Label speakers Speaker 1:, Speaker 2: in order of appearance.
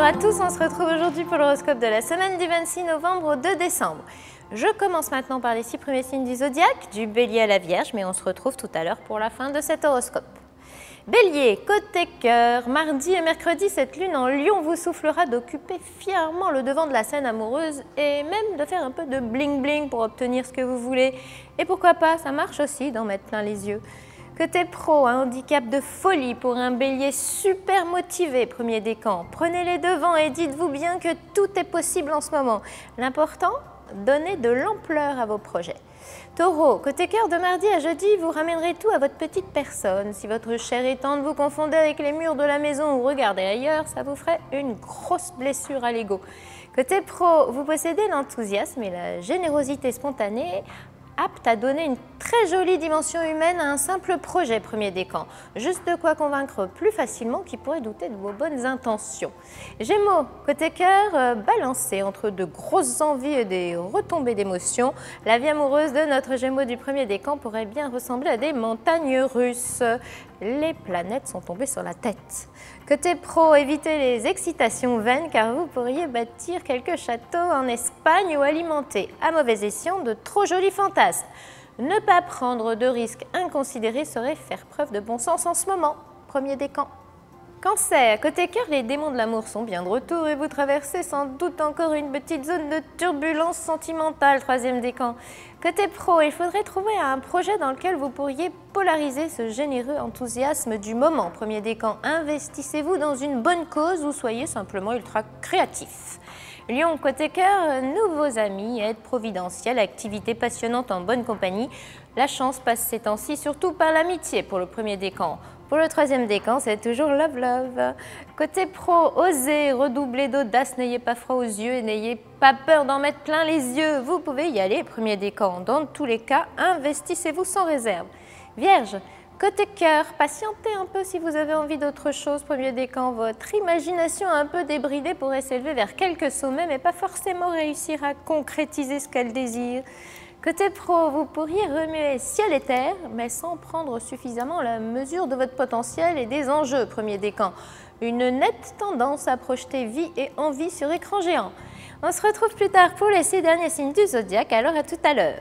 Speaker 1: à tous, on se retrouve aujourd'hui pour l'horoscope de la semaine du 26 novembre au 2 décembre. Je commence maintenant par les six premiers signes du zodiaque, du bélier à la vierge, mais on se retrouve tout à l'heure pour la fin de cet horoscope. Bélier, côté cœur, mardi et mercredi, cette lune en lion vous soufflera d'occuper fièrement le devant de la scène amoureuse et même de faire un peu de bling bling pour obtenir ce que vous voulez. Et pourquoi pas, ça marche aussi d'en mettre plein les yeux. Côté pro, un handicap de folie pour un bélier super motivé, premier décan. Prenez les devants et dites-vous bien que tout est possible en ce moment. L'important, donnez de l'ampleur à vos projets. Taureau, côté cœur de mardi à jeudi, vous ramènerez tout à votre petite personne. Si votre chair est tendre vous confondez avec les murs de la maison ou regardez ailleurs, ça vous ferait une grosse blessure à l'ego. Côté pro, vous possédez l'enthousiasme et la générosité spontanée apte à donner une très jolie dimension humaine à un simple projet premier décan. Juste de quoi convaincre plus facilement qui pourrait douter de vos bonnes intentions. Gémeaux, côté cœur, euh, balancé entre de grosses envies et des retombées d'émotions, la vie amoureuse de notre Gémeaux du premier décan pourrait bien ressembler à des montagnes russes. Les planètes sont tombées sur la tête. Côté pro, évitez les excitations vaines car vous pourriez bâtir quelques châteaux en Espagne ou alimenter à mauvais escient de trop jolis fantasmes. Ne pas prendre de risques inconsidérés serait faire preuve de bon sens en ce moment. Premier décan. Côté cœur, les démons de l'amour sont bien de retour et vous traversez sans doute encore une petite zone de turbulence sentimentale, troisième décan. Côté pro, il faudrait trouver un projet dans lequel vous pourriez polariser ce généreux enthousiasme du moment, premier décan. Investissez-vous dans une bonne cause ou soyez simplement ultra créatif. Lion, côté cœur, nouveaux amis, aide providentielle, activité passionnante en bonne compagnie. La chance passe ces temps-ci surtout par l'amitié pour le premier décan. Pour le troisième décan, c'est toujours love love. Côté pro, osez, redoubler d'audace, n'ayez pas froid aux yeux et n'ayez pas peur d'en mettre plein les yeux. Vous pouvez y aller, premier décan. Dans tous les cas, investissez-vous sans réserve. Vierge, Côté cœur, patientez un peu si vous avez envie d'autre chose, premier décan. Votre imagination un peu débridée pourrait s'élever vers quelques sommets, mais pas forcément réussir à concrétiser ce qu'elle désire. Côté pro, vous pourriez remuer ciel et terre, mais sans prendre suffisamment la mesure de votre potentiel et des enjeux, premier décan. Une nette tendance à projeter vie et envie sur écran géant. On se retrouve plus tard pour les six derniers signes du zodiaque, alors à tout à l'heure.